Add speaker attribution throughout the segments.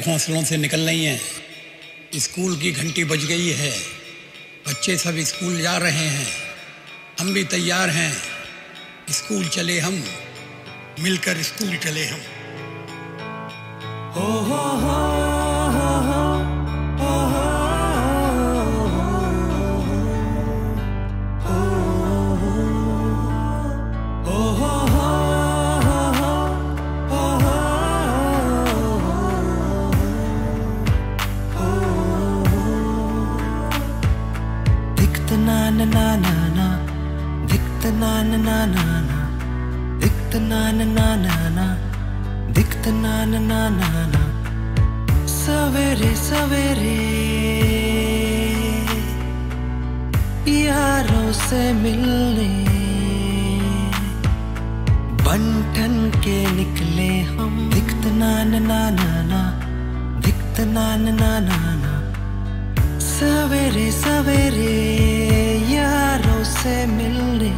Speaker 1: है घोंसलों से निकल रही हैं। स्कूल की घंटी बज गई है। बच्चे सब स्कूल जा रहे हैं। हम भी तैयार हैं। स्कूल चले हम। मिलकर स्कूल चले हम।
Speaker 2: Dikta na na na na na na na na na Dikta na na na na na सवेरे सवेरे यारों से मिलने बंठन के निकले हम दिखत ना ना ना ना ना दिखत ना ना ना ना ना सवेरे सवेरे यारों से मिलने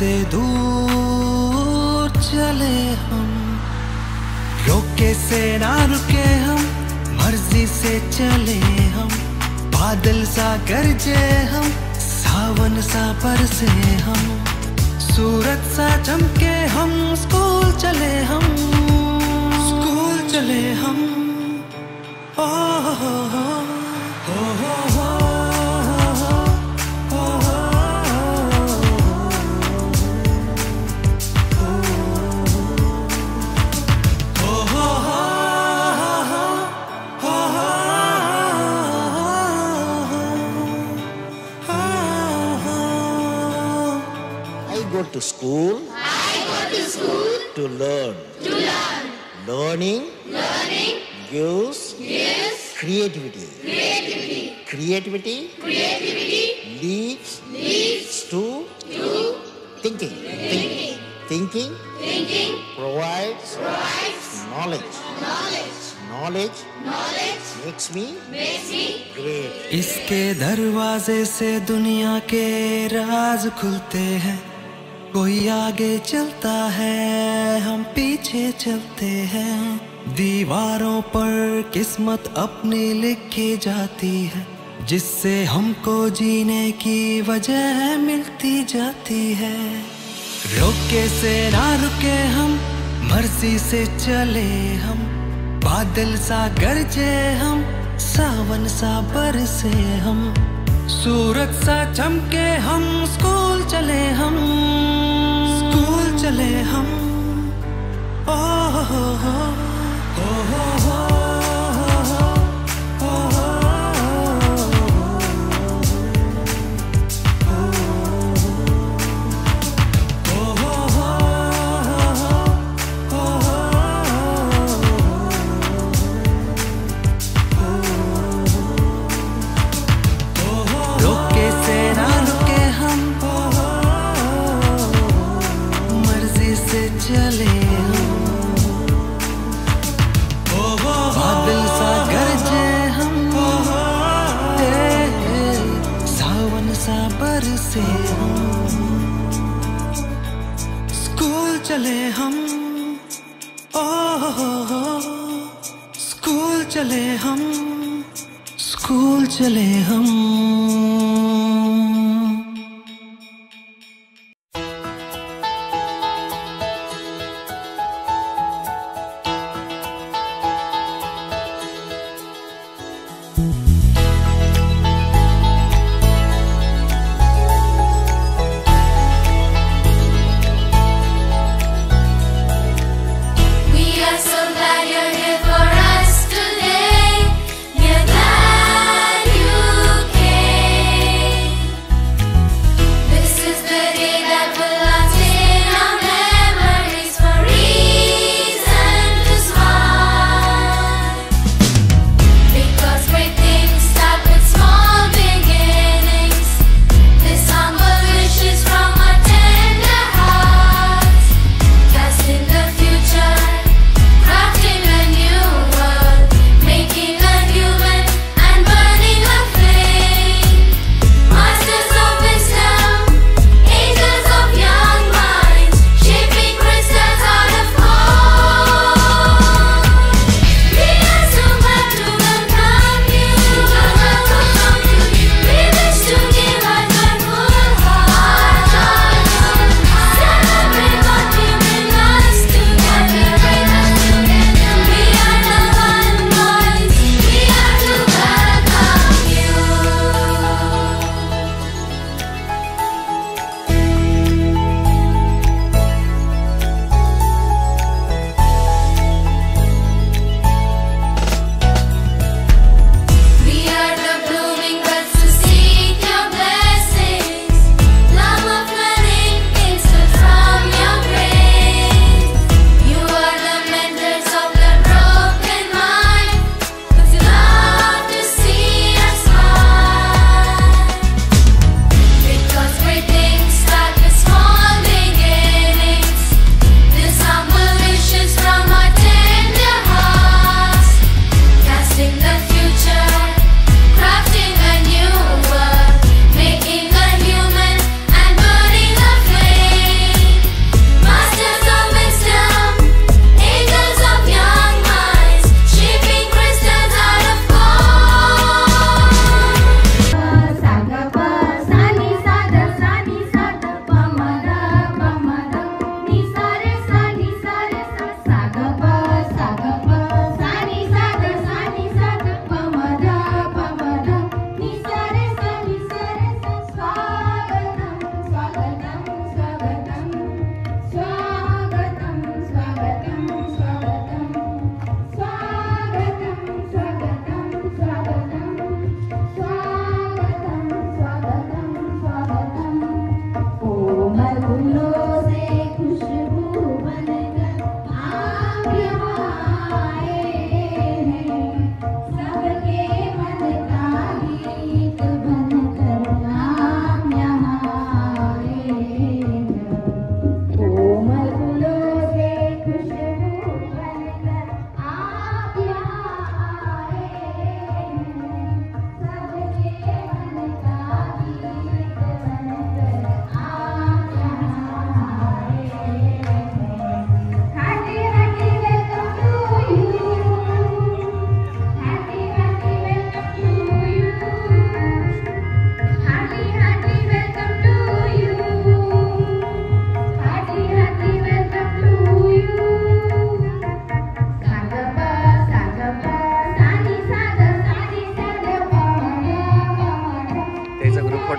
Speaker 2: से दूर चले हम। रोके से ना रुके हम, मर्ज़ी से चले हम। बादल सा गरजे हम, सावन सा बरसे हम। सूरत सा चमके हम, स्कूल चले हम। स्कूल चले हम। ओ हो हो हो।
Speaker 3: To school. I go to school to learn. To learn. Learning. Learning gives. Gives. Creativity. Creativity. Creativity. Creativity leads. Leads to. To. Thinking. Thinking. Thinking. Thinking provides. Provides knowledge. Knowledge. Knowledge. Knowledge makes me. Makes me great.
Speaker 2: इसके दरवाजे से दुनिया के राज खुलते हैं कोई आगे चलता है, हम पीछे चलते हैं। दीवारों पर किस्मत अपनी लिखी जाती है, जिससे हमको जीने की वजह मिलती जाती है। रोके से ना रुके हम, मर्ज़ी से चले हम। बादल सा गरजे हम, सावन सा बरसे हम। सूरत सा चमके हम, स्कूल चले हम। स्कूल चले हम। ओ हो हो हो हो हो हो। से हम। मर्ज़ी से चले हम। स्कूल चले हम। स्कूल चले हम। स्कूल चले हम।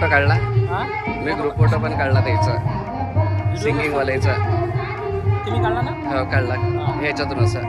Speaker 4: हा?
Speaker 5: मी ग्रुप फोटो पण काढला त्याचा. सिंगिंग वाल्याचा.
Speaker 4: तुम्ही काढला ना?
Speaker 5: हो काढला. ह्याच्यातून असं.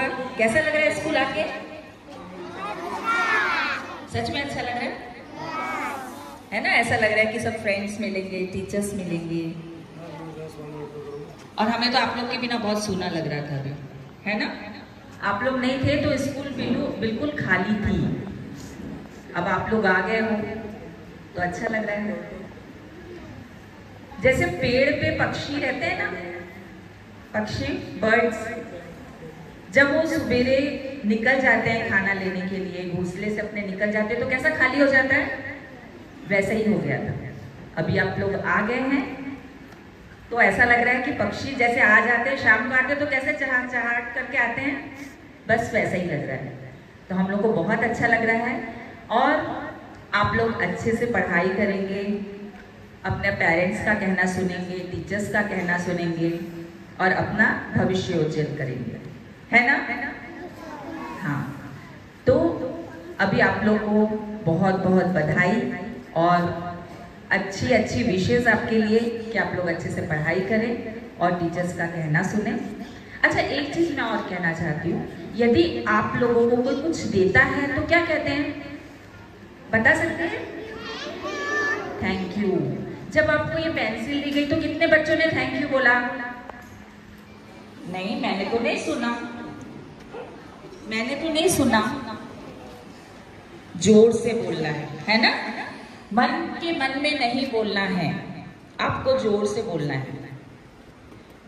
Speaker 6: है का कैसा लग रहा है स्कूल आके? सच में अच्छा लग रहा है? है ना, ऐसा लग रहा है कि सब फ्रेंड्स मिलेंगे टीचर्स मिलेंगे। और हमें तो आप लोग के बिना बहुत सूना लग रहा था अभी। है ना? आप लोग नहीं थे तो स्कूल बिल्कुल खाली थी। अब आप लोग आ गए हो तो अच्छा लग रहा है। जैसे पेड़ पे पक्षी रहते हैं ना, पक्षी बर्ड्स जब वो सवेरे निकल जाते हैं खाना लेने के लिए, घोंसले से अपने निकल जाते हैं तो कैसा खाली हो जाता है? वैसा ही हो गया था। अभी आप लोग आ गए हैं तो ऐसा लग रहा है कि पक्षी जैसे आ जाते हैं, शाम को आते तो कैसे चहा चहाट करके आते हैं? बस वैसा ही लग रहा है। तो हम लोग को बहुत अच्छा लग रहा है और आप लोग अच्छे से पढ़ाई करेंगे, अपने पेरेंट्स का कहना सुनेंगे टीचर्स का कहना सुनेंगे और अपना भविष्य उज्जवल करेंगे। है ना? हाँ। तो अभी आप लोग को बहुत बहुत बधाई और अच्छी अच्छी विशेष आपके लिए कि आप लोग अच्छे से पढ़ाई करें और टीचर्स का कहना सुने। अच्छा एक चीज़ मैं और कहना चाहती हूँ। यदि आप लोगों को कोई कुछ देता है तो क्या कहते हैं? बता सकते हैं? थैंक यू जब आपको ये पेंसिल दी गई तो कितने बच्चों ने थैंक यू बोला? नहीं, मैंने तो नहीं सुना। मैंने तो नहीं सुना। ज़ोर से बोलना है है ना? मन के मन में नहीं बोलना है। आपको ज़ोर से बोलना है।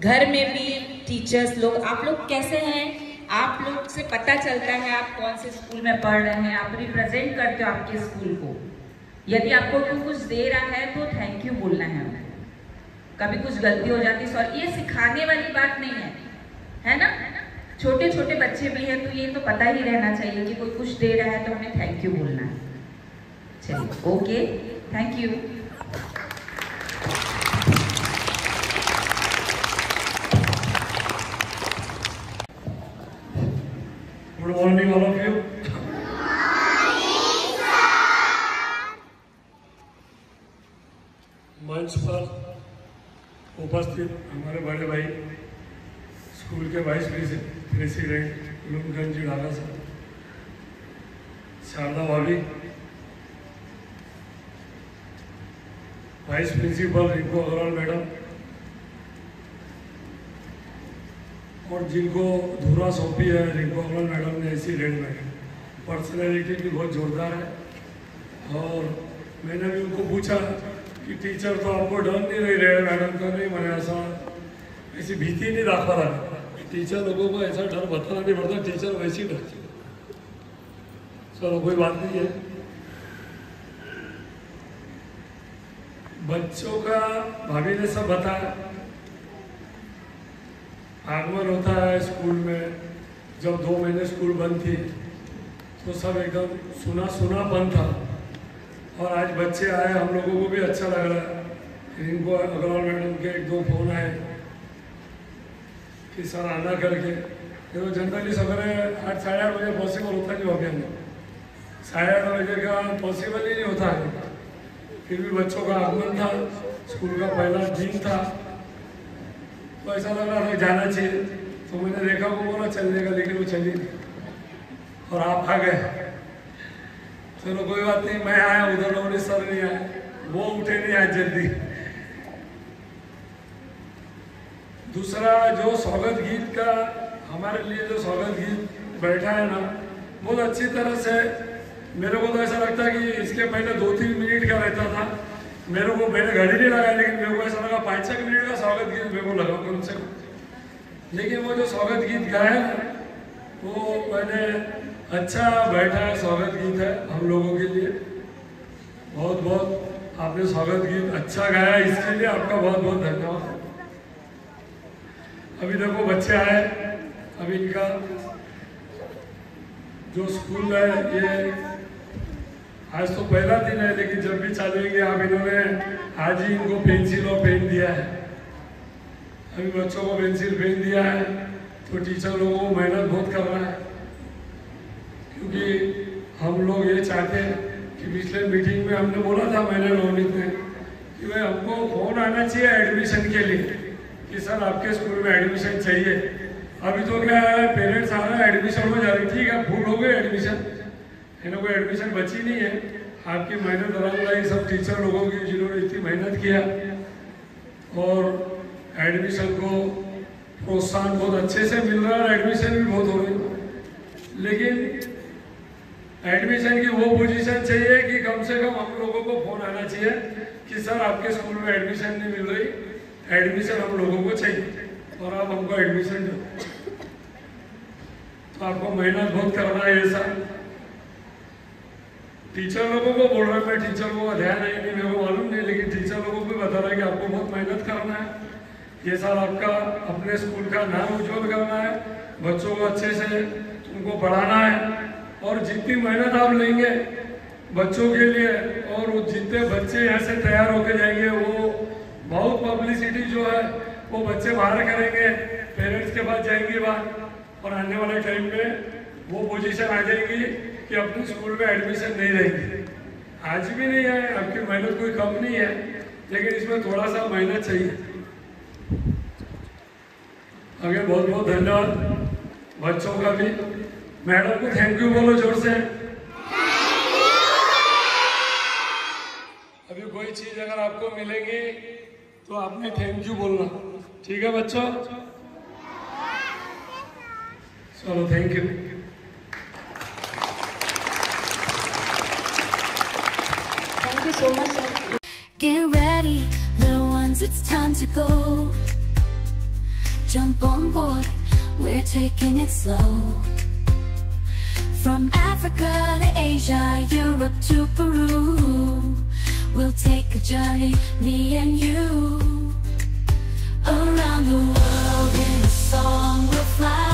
Speaker 6: घर में भी टीचर्स लोग, आप लोग कैसे हैं? आप लोग से पता चलता है आप कौन से स्कूल में पढ़ रहे हैं। आप रिप्रेजेंट करते हो आपके स्कूल को। यदि आपको कोई कुछ दे रहा है तो थैंक यू बोलना है कभी कुछ गलती हो जाती सॉरी ये सिखाने वाली बात नहीं है। है ना? छोटे छोटे बच्चे भी हैं तो ये तो पता ही रहना चाहिए कि कोई कुछ दे रहा है तो हमें थैंक यू बोलना है। चलिए ओके थैंक यू
Speaker 7: प्रेसिडेंट लुमगंज ढाका साहब शारदा भाभी vice principal Rinku Agarwal madam, और जिनको धुरा सौंपी है रिंकू अग्रवाल मैडम ने ऐसी रेड में। पर्सनैलिटी भी बहुत जोरदार है। और मैंने भी उनको पूछा कि, टीचर तो आपको डर नहीं रही रहे मैडम का? नहीं, मैंने ऐसा, ऐसी भीति नहीं दाखवा रहा। टीचर लोगों को ऐसा डर बताना नहीं पड़ता टीचर वैसे डरते चलो, कोई बात नहीं है। बच्चों का भाभी ने सब बताया। आगमन होता है स्कूल में, जब दो महीने स्कूल बंद थी तो सब एकदम सुना सुना बंद था। और आज बच्चे आए, हम लोगों को भी अच्छा लग रहा है। इनको अग्रवाल मैडम के एक दो फ़ोन आए। कि सर आना करके तो जनरली सवेरे आठ, साढ़े आठ बजे पॉसिबल होता नहीं हो गया साढ़े आठ बजे का पॉसिबल ही नहीं होता है। फिर भी बच्चों का आगमन था, स्कूल का पहला दिन था। तो ऐसा लग रहा था जाना चाहिए। तो मैंने देखा, वो बोला, चलने का, लेकिन वो चली नहीं। और आप आ गए। चलो, कोई बात नहीं, मैं आया उधर लोगों सर नहीं आया वो उठे नहीं आज जल्दी। दूसरा जो स्वागत गीत का, हमारे लिए जो स्वागत गीत बैठा है ना, बहुत अच्छी तरह से मेरे को तो ऐसा लगता है कि इसके पहले दो तीन मिनट का रहता था। मेरे को मैंने घड़ी नहीं लगाया लेकिन मेरे को ऐसा लगा पाँच छः मिनट का स्वागत गीत मेरे को लगा कम से कम। लेकिन वो जो स्वागत गीत गाया ना, वो मैंने अच्छा बैठा है स्वागत गीत है हम लोगों के लिए। बहुत बहुत आपने स्वागत गीत अच्छा गाया इसके लिए आपका बहुत बहुत धन्यवाद। अभी देखो बच्चे आए अभी इनका जो स्कूल है, ये आज तो पहला दिन है, लेकिन जब भी चलेंगे आप इन्होंने आज ही इनको पेंसिल और पेन दिया है। अभी बच्चों को पेंसिल, पेन दिया है तो टीचर लोगों को मेहनत बहुत कर रहा है। क्योंकि हम लोग ये चाहते हैं कि पिछले मीटिंग में हमने बोला था, मैंने रोहित ने, कि भाई हमको फ़ोन आना चाहिए एडमिशन के लिए। कि सर, आपके स्कूल में एडमिशन चाहिए। अभी तो क्या है पेरेंट्स आ रहे हैं एडमिशन हो जा रही ठीक है फुल हो गए एडमिशन इन्हें कोई एडमिशन बची नहीं है। आपकी मेहनत रंग सब टीचर लोगों की, जिन्होंने इतनी मेहनत किया और एडमिशन को प्रोत्साहन बहुत अच्छे से मिल रहा है एडमिशन भी बहुत हो रही लेकिन एडमिशन की वो पोजीशन चाहिए कि कम से कम हम लोगों को फ़ोन आना चाहिए कि सर, आपके स्कूल में एडमिशन नहीं मिल रही। एडमिशन हम लोगों को चाहिए और आप हमको एडमिशन दो। तो आपको मेहनत बहुत करना है ऐसा टीचर लोगों को बोल रहा है, मैं टीचर लोगों का ध्यान नहीं मेरे को मालूम नहीं, लेकिन टीचर लोगों को बता रहा है कि आपको बहुत मेहनत करना है। ये साल आपका अपने स्कूल का नाम उज्जवल करना है, बच्चों को अच्छे से उनको पढ़ाना है, और जितनी मेहनत आप लेंगे बच्चों के लिए, और वो जितने बच्चे यहाँ से तैयार होके जाएँगे, वो बहुत पब्लिसिटी जो है, वो बच्चे बाहर करेंगे पेरेंट्स के पास जाएँगे बाहर, और आने वाले टाइम में वो पोजीशन आ जाएगी कि अपने स्कूल में एडमिशन नहीं रहेगी। आज भी नहीं है, आपकी मेहनत कोई कम नहीं है, लेकिन इसमें थोड़ा सा मेहनत चाहिए। आगे बहुत बहुत धन्यवाद, बच्चों का भी। मैडम को थैंक यू बोलो ज़ोर से। अभी कोई चीज़ अगर आपको मिलेगी तो आपने थैंक यू बोलना ठीक है बच्चों चलो thank you
Speaker 8: thank you so much Get ready, little ones, it's time to go. Jump on board, we're taking it slow. From Africa to Asia, Europe to Peru. We'll take a journey, me and you. Around the world in a song we'll fly.